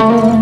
Oh.